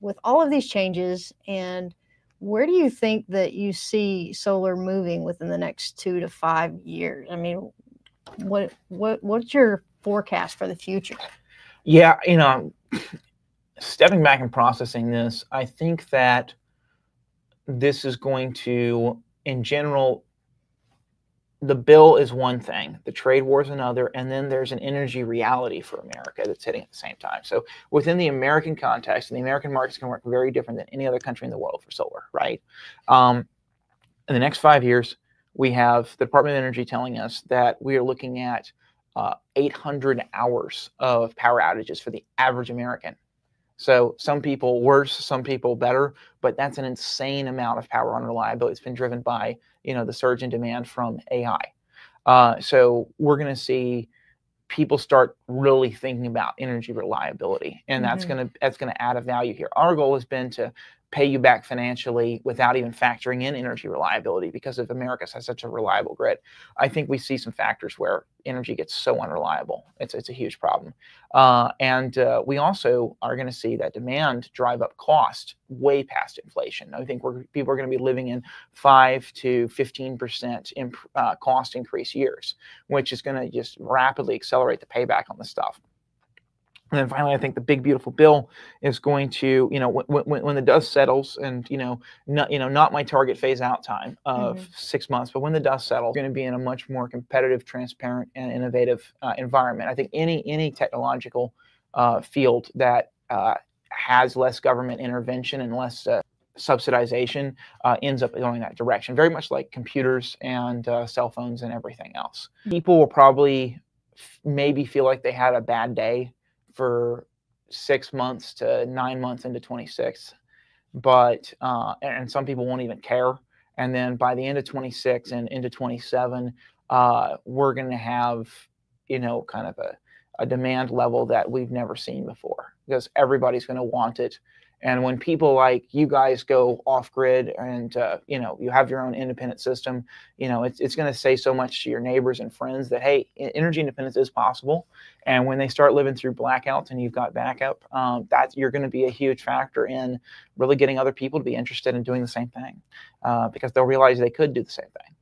with all of these changes and where do you think that you see solar moving within the next two to five years? I mean, what what what's your forecast for the future? Yeah, you know, stepping back and processing this, I think that this is going to, in general, the bill is one thing, the trade war is another, and then there's an energy reality for America that's hitting at the same time. So within the American context, and the American markets can work very different than any other country in the world for solar, right? Um, in the next five years, we have the Department of Energy telling us that we are looking at uh, 800 hours of power outages for the average American. So some people worse, some people better, but that's an insane amount of power unreliability. It's been driven by you know the surge in demand from AI. Uh, so we're going to see people start really thinking about energy reliability, and that's mm-hmm. going to that's going to add a value here. Our goal has been to pay you back financially without even factoring in energy reliability because of America has such a reliable grid. I think we see some factors where energy gets so unreliable. It's, it's a huge problem. Uh, and uh, we also are going to see that demand drive up cost way past inflation. I think we're, people are going to be living in 5 to 15% imp, uh, cost increase years, which is going to just rapidly accelerate the payback on the stuff. And then finally, I think the big beautiful bill is going to, you know, when, when, when the dust settles, and you know, not you know, not my target phase out time of mm-hmm. six months, but when the dust settles, going to be in a much more competitive, transparent, and innovative uh, environment. I think any any technological uh, field that uh, has less government intervention and less uh, subsidization uh, ends up going that direction. Very much like computers and uh, cell phones and everything else. People will probably f- maybe feel like they had a bad day for six months to nine months into 26 but uh, and some people won't even care. And then by the end of 26 and into 27 uh, we're going to have you know kind of a, a demand level that we've never seen before because everybody's going to want it and when people like you guys go off grid and uh, you know you have your own independent system, you know it's it's going to say so much to your neighbors and friends that hey, energy independence is possible. And when they start living through blackouts and you've got backup, um, that you're going to be a huge factor in really getting other people to be interested in doing the same thing uh, because they'll realize they could do the same thing.